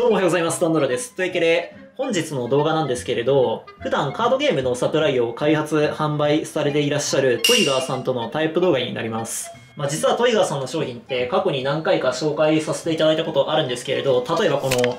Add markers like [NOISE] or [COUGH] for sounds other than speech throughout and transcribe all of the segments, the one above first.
どうもおはようございます。ダンドラです。というわけで、本日の動画なんですけれど、普段カードゲームのサプライを開発、販売されていらっしゃるトイガーさんとのタイプ動画になります。まあ、実はトイガーさんの商品って過去に何回か紹介させていただいたことあるんですけれど、例えばこの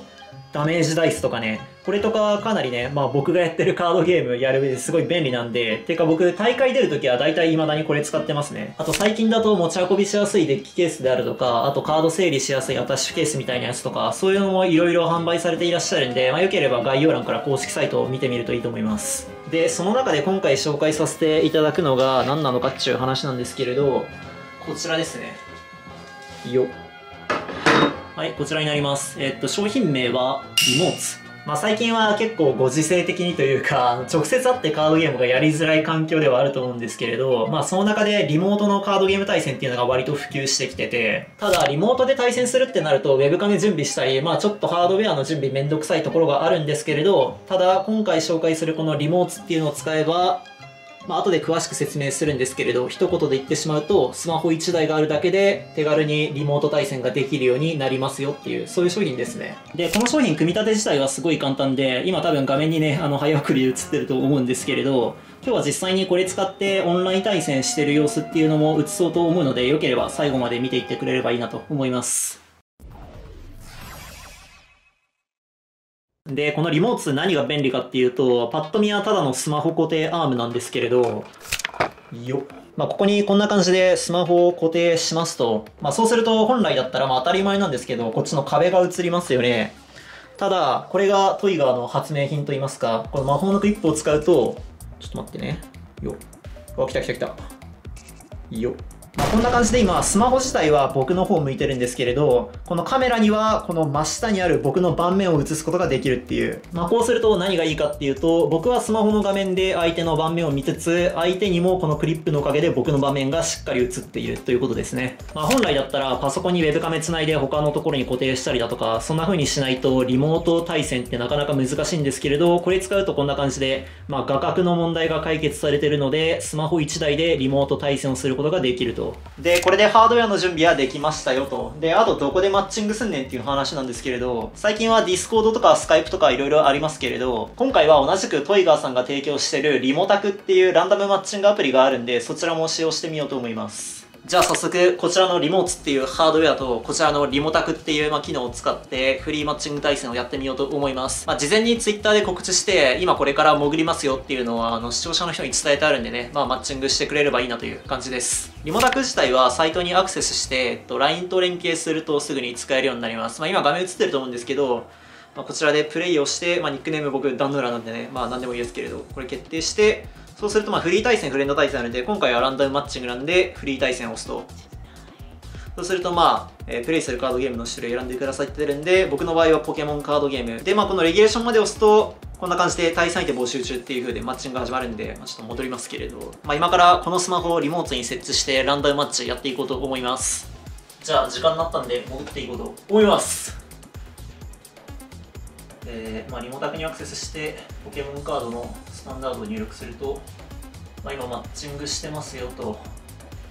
ダメージダイスとかね、これとかかなりね、まあ僕がやってるカードゲームやる上ですごい便利なんで、てか僕大会出るときは大体未だにこれ使ってますね。あと最近だと持ち運びしやすいデッキケースであるとか、あとカード整理しやすいアタッシュケースみたいなやつとか、そういうのもいろいろ販売されていらっしゃるんで、まあよければ概要欄から公式サイトを見てみるといいと思います。で、その中で今回紹介させていただくのが何なのかっていう話なんですけれど、こちらですね。よっ。はい、こちらになります。えっと、商品名は、リモーツ。まあ最近は結構ご時世的にというか、直接会ってカードゲームがやりづらい環境ではあると思うんですけれど、まあその中でリモートのカードゲーム対戦っていうのが割と普及してきてて、ただリモートで対戦するってなるとウェブカメ準備したり、まあちょっとハードウェアの準備めんどくさいところがあるんですけれど、ただ今回紹介するこのリモーツっていうのを使えば、まあ後で詳しく説明するんですけれど、一言で言ってしまうと、スマホ1台があるだけで手軽にリモート対戦ができるようになりますよっていう、そういう商品ですね。で、この商品組み立て自体はすごい簡単で、今多分画面にね、あの、早送りで映ってると思うんですけれど、今日は実際にこれ使ってオンライン対戦してる様子っていうのも映そうと思うので、よければ最後まで見ていってくれればいいなと思います。で、このリモーツ何が便利かっていうと、パッと見はただのスマホ固定アームなんですけれど、よっ。まあ、ここにこんな感じでスマホを固定しますと、まあ、そうすると本来だったらまあ当たり前なんですけど、こっちの壁が映りますよね。ただ、これがトイガーの発明品といいますか、この魔法のクリップを使うと、ちょっと待ってね。よっ。あ、来た来た来た。よっ。こんな感じで今、スマホ自体は僕の方向いてるんですけれど、このカメラにはこの真下にある僕の盤面を映すことができるっていう。まあ、こうすると何がいいかっていうと、僕はスマホの画面で相手の盤面を見つつ、相手にもこのクリップのおかげで僕の場面がしっかり映っているということですね。まあ、本来だったらパソコンにウェブカメつないで他のところに固定したりだとか、そんな風にしないとリモート対戦ってなかなか難しいんですけれど、これ使うとこんな感じで、まあ、画角の問題が解決されてるので、スマホ1台でリモート対戦をすることができると。で、これでハードウェアの準備はできましたよと。で、あとどこでマッチングすんねんっていう話なんですけれど、最近はディスコードとかスカイプとか色々ありますけれど、今回は同じくトイガーさんが提供してるリモタクっていうランダムマッチングアプリがあるんで、そちらも使用してみようと思います。じゃあ早速、こちらのリモーツっていうハードウェアと、こちらのリモタクっていう、ま、機能を使って、フリーマッチング対戦をやってみようと思います。まあ、事前にツイッターで告知して、今これから潜りますよっていうのは、あの、視聴者の人に伝えてあるんでね、まあ、マッチングしてくれればいいなという感じです。リモタク自体は、サイトにアクセスして、えっと、LINE と連携するとすぐに使えるようになります。まあ、今画面映ってると思うんですけど、ま、こちらでプレイをして、ま、ニックネーム僕、ダンドラなんでね、まあ、何でもいいですけれど、これ決定して、そうすると、まあ、フリー対戦、フレンド対戦あるんで、今回はランダムマッチングなんで、フリー対戦を押すと。そうすると、まあ、えープレイするカードゲームの種類選んでくださいって出るんで、僕の場合はポケモンカードゲーム。で、まあ、このレギュレーションまで押すと、こんな感じで対戦相手募集中っていう風でマッチングが始まるんで、まあ、ちょっと戻りますけれど、まあ、今からこのスマホをリモートに設置してランダムマッチやっていこうと思います。じゃあ、時間になったんで戻っていこうと思います。えーまあ、リモタクにアクセスして、ポケモンカードのスタンダードを入力すると、まあ、今マッチングしてますよと。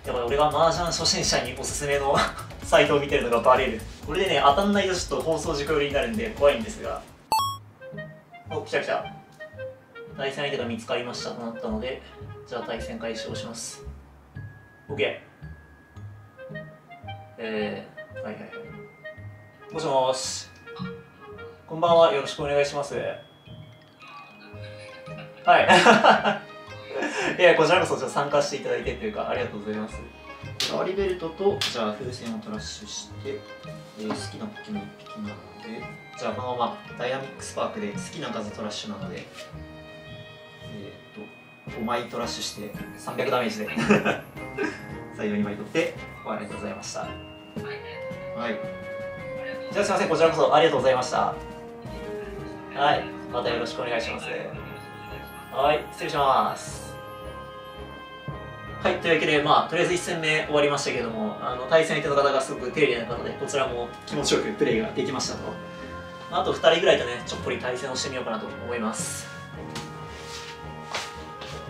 やばい、俺が麻雀初心者におすすめの [LAUGHS] サイトを見てるのがバレる。これでね、当たんないとちょっと放送事故寄りになるんで怖いんですが。お、来た来た。対戦相手が見つかりましたとなったので、じゃあ対戦開始をします。OK。えー、はいはいはい。もしもーし。こんばんは、よろしくお願いします。はい。いや、こちらこそじゃあ参加していただいてというか、ありがとうございます。アリベルトと、じゃあ風船をトラッシュして、えー好きなポケモン1匹なので、じゃあこのままダイナミックスパークで好きな数トラッシュなので、えー、っと、5枚トラッシュして300ダメージで [LAUGHS] 最後2枚取って、ありがとうございました。はい。じゃあすいません、こちらこそありがとうございました。はい、またよろしくお願いします。はい、失礼します。はい、というわけで、まあ、とりあえず1戦目終わりましたけども、あの対戦相手の方がすごく丁寧な方で、こちらも気持ちよくプレイができましたと。ああと2人ぐらいとね、ちょっぽり対戦をしてみようかなと思います。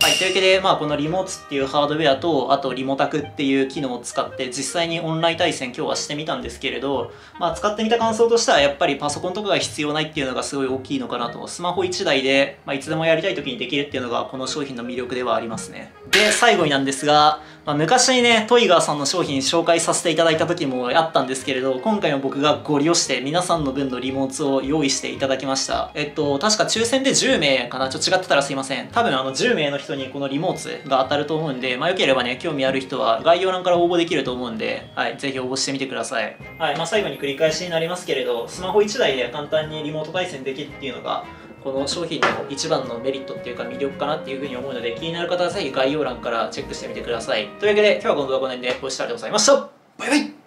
はい、というわけで、まあ、このリモーツっていうハードウェアと、あとリモタクっていう機能を使って、実際にオンライン対戦今日はしてみたんですけれど、まあ、使ってみた感想としては、やっぱりパソコンとかが必要ないっていうのがすごい大きいのかなと。スマホ1台で、まあ、いつでもやりたい時にできるっていうのが、この商品の魅力ではありますね。で、最後になんですが、まあ、昔にね、トイガーさんの商品紹介させていただいた時もあったんですけれど、今回も僕がご利用して皆さんの分のリモーツを用意していただきました。えっと、確か抽選で10名かな？ちょっと違ってたらすいません。多分あの10名の人にこのリモーツが当たると思うんで、まあ、よければね、興味ある人は概要欄から応募できると思うんで、はい、ぜひ応募してみてください。はい、まあ、最後に繰り返しになりますけれど、スマホ1台で簡単にリモート対戦できるっていうのが、この商品の一番のメリットっていうか魅力かなっていうふうに思うので、気になる方はぜひ概要欄からチェックしてみてください。というわけで、今日はこの動画この辺でご視聴ありがとうございました。バイバイ